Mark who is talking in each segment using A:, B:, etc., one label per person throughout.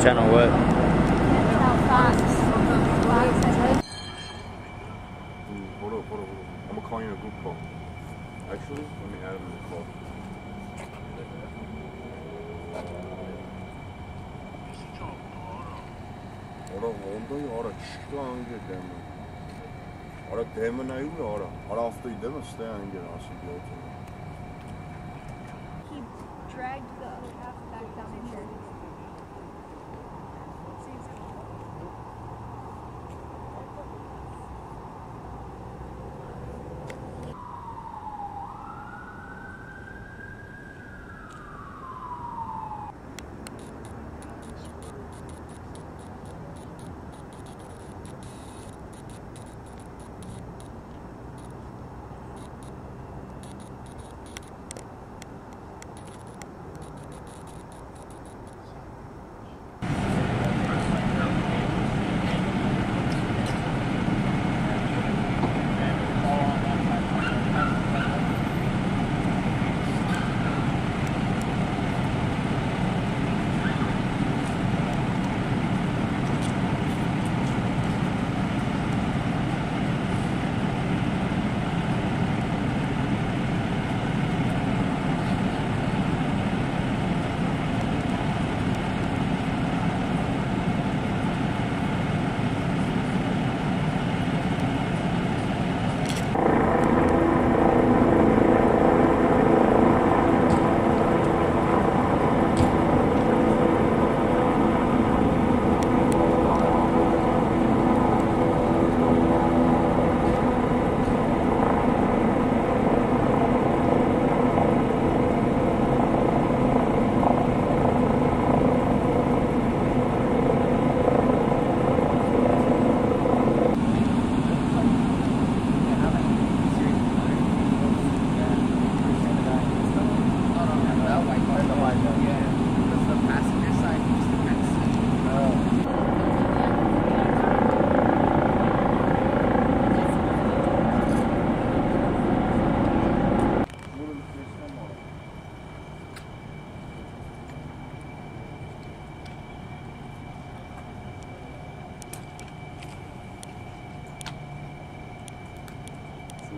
A: Channel
B: what? Hold up, hold up, hold up. I'm gonna call you in a group call. Actually, let me add him. The.
C: He dragged the other half back down here.
B: Şu.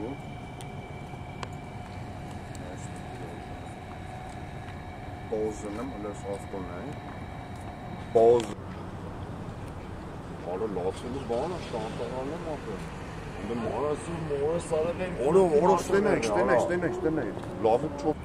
B: bu. Boğazını öyle soğuk bulmayın. Boğaz. Hala lastiğimiz bana şantalarla mı yapıyor? Şimdi morası, morası, sarı demek. Orası demek, demek, demek, demek. Lafı çok